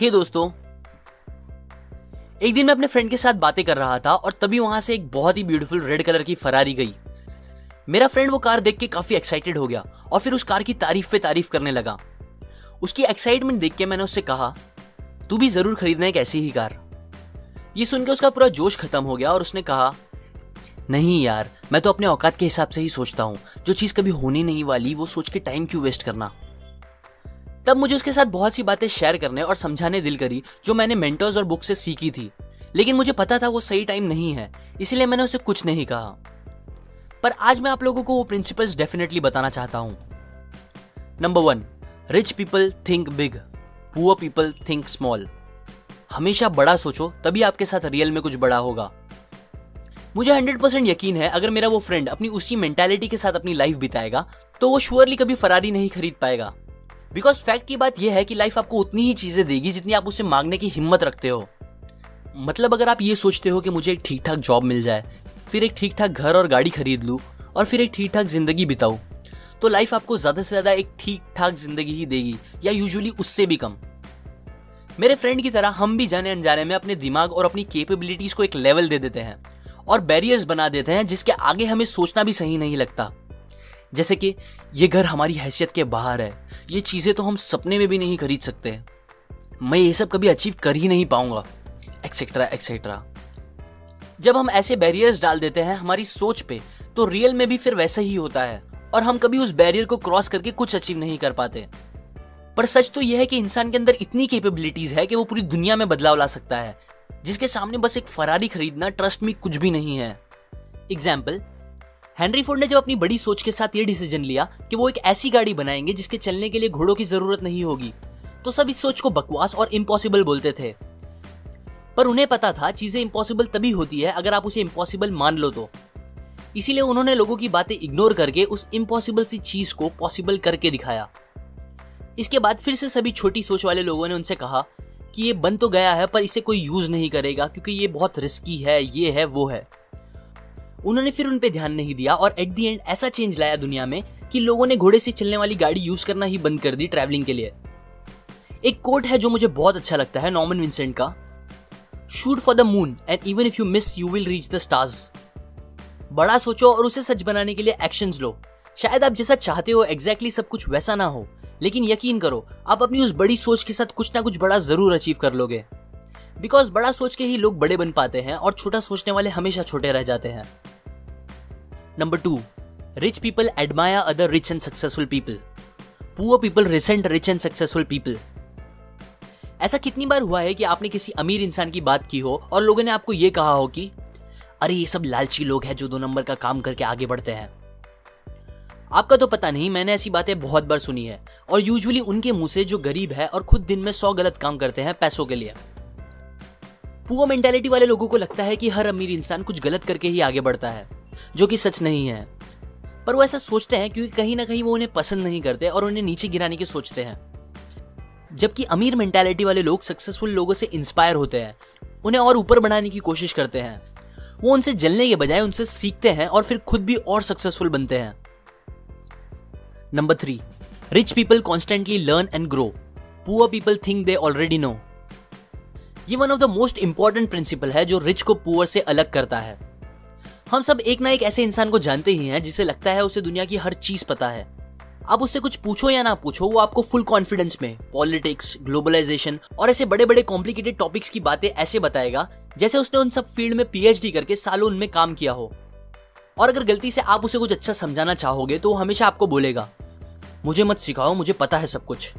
हे hey दोस्तों, एक दिन मैं अपने फ्रेंड के साथ बातें कर रहा था और तभी वहाँ से एक बहुत ही ब्यूटीफुल रेड कलर की फरारी गई। मेरा फ्रेंड वो कार देख के काफ़ी एक्साइटेड हो गया और फिर उस कार की तारीफ़ पे तारीफ़ करने लगा। उसकी एक्साइटमेंट देख के मैंने उससे कहा, तू भी ज़रूर खरीदना एक ऐसी ही कार ये सुन के उसका पूरा जोश खत्म हो गया और उसने कहा, नहीं यार, मैं तो अपने औकात के हिसाब से ही सोचता हूँ। जो चीज़ कभी होने नहीं वाली, वो सोच के टाइम क्यों वेस्ट करना? तब मुझे उसके साथ बहुत सी बातें शेयर करने और समझाने दिल करी, जो मैंने मेंटर्स और बुक से सीखी थी। लेकिन मुझे पता था वो सही टाइम नहीं है, इसलिए मैंने उसे कुछ नहीं कहा। पर आज मैं आप लोगों को वो प्रिंसिपल्स डेफिनेटली बताना चाहता हूँ। Number one rich people think big poor people think small हमेशा बड़ा सोचो, तभी आपके साथ रियल में कुछ बड़ा होगा। मुझे हंड्रेड परसेंट यकीन है, अगर मेरा वो फ्रेंड अपनी उसी मेंटेलिटी के साथ अपनी लाइफ बिताएगा तो वो श्योरली कभी फरारी नहीं खरीद पाएगा। बिकॉज़ फैक्ट की बात यह है कि लाइफ आपको उतनी ही चीज़ें देगी जितनी आप उसे मांगने की हिम्मत रखते हो। मतलब अगर आप ये सोचते हो कि मुझे एक ठीक ठाक जॉब मिल जाए, फिर एक ठीक ठाक घर और गाड़ी खरीद लू, और फिर एक ठीक ठाक ज़िंदगी बिताऊ तो लाइफ आपको ज़्यादा से ज़्यादा एक ठीक ठाक ज़िंदगी ही देगी, या यूजुअली उससे भी कम। मेरे फ्रेंड की तरह हम भी जाने अनजाने में अपने दिमाग और अपनी कैपेबिलिटीज को एक लेवल दे देते हैं, और बैरियर्स बना देते हैं जिसके आगे हमें सोचना भी सही नहीं लगता। जैसे कि ये घर हमारी हैसियत के बाहर है। ये चीज़ें तो हम सपने में भी नहीं खरीद सकते। मैं ये सब कभी अचीव कर ही नहीं पाऊँगा। एक्सेट्रा एक्सेट्रा जब हम ऐसे बैरियर्स डाल देते हैं हमारी सोच पे तो रियल में भी फिर वैसा ही होता है। और हम कभी उस बैरियर को क्रॉस करके कुछ अचीव नहीं कर पाते। पर सच तो यह है कि इंसान के अंदर इतनी कैपेबिलिटीज है कि वो पूरी दुनिया में बदलाव ला सकता है। जिसके सामने बस एक फरारी खरीदना ट्रस्ट में कुछ भी नहीं है। एग्ज़ाम्पल हेनरी फोर्ड ने जब अपनी बड़ी सोच के साथ ये डिसीज़न लिया कि वो एक ऐसी गाड़ी बनाएँगे जिसके चलने के लिए घोड़ों की ज़रूरत नहीं होगी तो सब इस सोच को बकवास और इम्पॉसिबल बोलते थे। पर उन्हें पता था, चीज़ें इम्पॉसिबल तभी होती है अगर आप उसे इम्पॉसिबल मान लो तो। इसीलिए उन्होंने लोगों की बातें इग्नोर करके उस इम्पॉसिबल सी चीज़ को पॉसिबल करके दिखाया। इसके बाद फिर से सभी छोटी सोच वाले लोगों ने उनसे कहा कि ये बन तो गया है, पर इसे कोई यूज़ नहीं करेगा, क्योंकि ये बहुत रिस्की है, ये है, वो है। उन्होंने फिर उन पे ध्यान नहीं दिया और एट दी एंड ऐसा चेंज लाया दुनिया में कि लोगों ने घोड़े से चलने वाली गाड़ी यूज़ करना ही बंद कर दी ट्रैवलिंग के लिए। एक कोट है जो मुझे बहुत अच्छा लगता है नॉर्मन विंसेंट का। Shoot for the moon and even if you miss you will reach the stars बड़ा सोचो और उसे सच बनाने के लिए एक्शन लो। शायद आप जैसा चाहते हो एग्जैक्टली exactly सब कुछ वैसा ना हो, लेकिन यकीन करो, आप अपनी उस बड़ी सोच के साथ कुछ ना कुछ बड़ा ज़रूर अचीव कर लोगे। बिकॉज़ बड़ा सोच के ही लोग बड़े बन पाते हैं और छोटा सोचने वाले हमेशा छोटे रह जाते हैं। Number two rich people admire other rich and successful people poor people resent rich and successful people ऐसा कितनी बार हुआ है कि आपने किसी अमीर इंसान की बात की हो और लोगों ने आपको यह कहा हो कि, अरे, ये सब लालची लोग हैं जो दो नंबर का काम करके आगे बढ़ते हैं। आपका तो पता नहीं, मैंने ऐसी बातें बहुत बार सुनी है। और यूजुअली उनके मुँह से जो गरीब है और खुद दिन में सौ गलत काम करते हैं पैसों के लिए। पुअर मेंटेलिटी वाले लोगों को लगता है कि हर अमीर इंसान कुछ गलत करके ही आगे बढ़ता है, जो कि सच नहीं है। पर वो ऐसा सोचते हैं क्योंकि कहीं ना कहीं वो उन्हें पसंद नहीं करते और उन्हें नीचे गिराने की सोचते हैं। जबकि अमीर मेंटेलिटी वाले लोग सक्सेसफुल लोगों से इंस्पायर होते हैं, उन्हें और ऊपर बढ़ाने की कोशिश करते हैं। वो उनसे जलने के बजाय उनसे सीखते हैं और फिर खुद भी और सक्सेसफुल बनते हैं। Number three rich people constantly learn and grow poor people think they already know ये one of the most important principle है जो रिच को पुअर से अलग करता है। हम सब एक ना एक ऐसे इंसान को जानते ही हैं जिसे लगता है उसे दुनिया की हर चीज़ पता है। आप उससे कुछ पूछो या ना पूछो, वो आपको फुल कॉन्फिडेंस में पॉलिटिक्स ग्लोबलाइजेशन और ऐसे बड़े बड़े कॉम्प्लिकेटेड टॉपिक्स की बातें ऐसे बताएगा, जैसे उसने उन सब फ़ील्ड में पीएचडी करके सालों उनमें काम किया हो। और अगर गलती से आप उसे कुछ अच्छा समझाना चाहोगे तो वो हमेशा आपको बोलेगा, मुझे मत सिखाओ, मुझे पता है सब कुछ।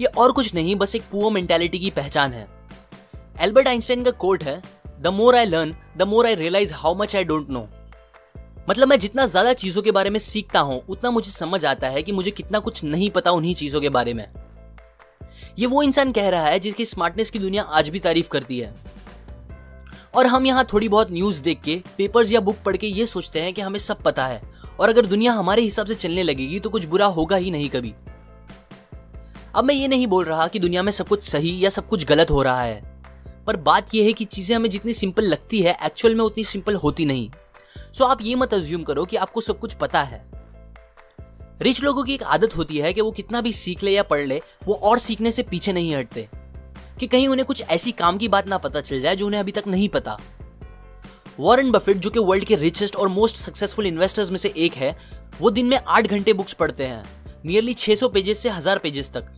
ये और कुछ नहीं, बस एक पुअर मेंटेलिटी की पहचान है। एल्बर्ट आइंस्टाइन का कोट है the more I learn the more I realise how much I don't know मतलब मैं जितना ज़्यादा चीज़ों के बारे में सीखता हूँ, उतना मुझे समझ आता है कि मुझे कितना कुछ नहीं पता उन्हीं चीज़ों के बारे में। ये वो इंसान कह रहा है जिसकी स्मार्टनेस की दुनिया आज भी तारीफ़ करती है। और हम यहाँ थोड़ी बहुत न्यूज़ देख के पेपर्स या बुक पढ़ के ये सोचते हैं कि हमें सब पता है। और अगर दुनिया हमारे हिसाब से चलने लगेगी तो कुछ बुरा होगा ही नहीं कभी। अब मैं ये नहीं बोल रहा कि दुनिया में सब कुछ सही या सब कुछ गलत हो रहा है, पर बात यह है कि चीज़ें हमें जितनी सिंपल लगती है एक्चुअल में उतनी सिंपल होती नहीं। सो आप ये मत अज्यूम करो कि आपको सब कुछ पता है। रिच लोगों की एक आदत होती है कि वो कितना भी सीख ले या पढ़ ले, वो और सीखने से पीछे नहीं हटते। कि कहीं उन्हें कुछ ऐसी काम की बात ना पता चल जाए जो उन्हें अभी तक नहीं पता। वॉरेन बफेट जो कि वर्ल्ड के रिचेस्ट और मोस्ट सक्सेसफुल इन्वेस्टर्स में से एक है, वो दिन में आठ घंटे बुक्स पढ़ते हैं। नियरली 600 पेजेस से हज़ार पेजेस तक।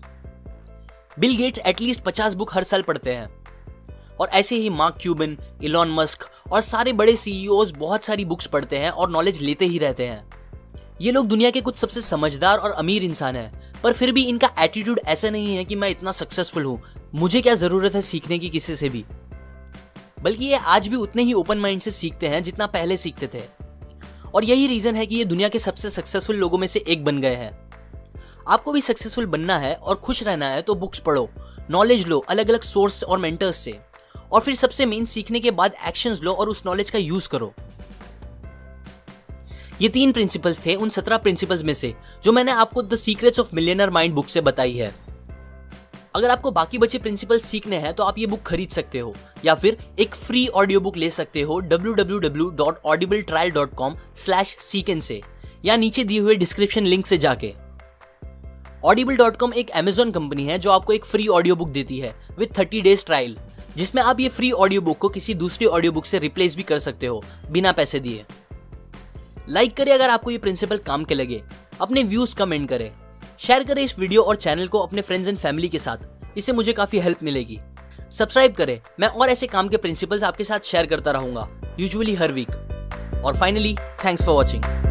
Bill Gates at least 50 book हर साल पढ़ते हैं। और ऐसे ही मार्क क्यूबिन इलॉन मस्क और सारे बड़े सीईओ बहुत सारी बुक्स पढ़ते हैं और नॉलेज लेते ही रहते हैं। ये लोग दुनिया के कुछ सबसे समझदार और अमीर इंसान हैं, पर फिर भी इनका एटीट्यूड ऐसा नहीं है कि मैं इतना सक्सेसफुल हूँ। मुझे क्या ज़रूरत है सीखने की किसी से भी? बल्कि ये आज भी उतने ही ओपन माइंड से सीखते हैं जितना पहले सीखते थे। और यही रीजन है कि ये दुनिया के सबसे सक्सेसफुल लोगों में से एक बन गए हैं। आपको भी सक्सेसफुल बनना है और खुश रहना है तो बुक्स पढ़ो। नॉलेज लो अलग अलग सोर्स और मेंटर्स से। और फिर सबसे मेन सीखने के बाद एक्शंस लो और उस नॉलेज का यूज़ करो। ये तीन प्रिंसिपल्स थे उन सत्रह प्रिंसिपल्स में से, जो मैंने आपको the secrets of millionaire mind book से बताई है। अगर आपको बाकी बचे प्रिंसिपल सीखने हैं तो आप ये बुक खरीद सकते हो, या फिर एक फ्री ऑडियो बुक ले सकते हो www.audibletrial.com/seeken से, या नीचे दिए हुए डिस्क्रिप्शन लिंक से जाके। audible.com एक अमेजोन कंपनी है जो आपको एक फ्री ऑडियो बुक देती है विद 30 डेज़ ट्रायल जिसमें आप ये फ्री ऑडियो बुक को किसी दूसरी ऑडियो बुक से रिप्लेस भी कर सकते हो, बिना पैसे दिए। लाइक करें अगर आपको ये प्रिंसिपल काम के लगे, अपने व्यूज़ कमेंट करें शेयर करें इस वीडियो और चैनल को अपने फ्रेंड्स एंड फैमिली के साथ, इससे मुझे काफ़ी हेल्प मिलेगी। सब्सक्राइब करें, मैं और ऐसे काम के प्रिंसिपल्स आपके साथ शेयर करता रहूँगा यूजुअली हर वीक और फाइनली थैंक्स फॉर वॉचिंग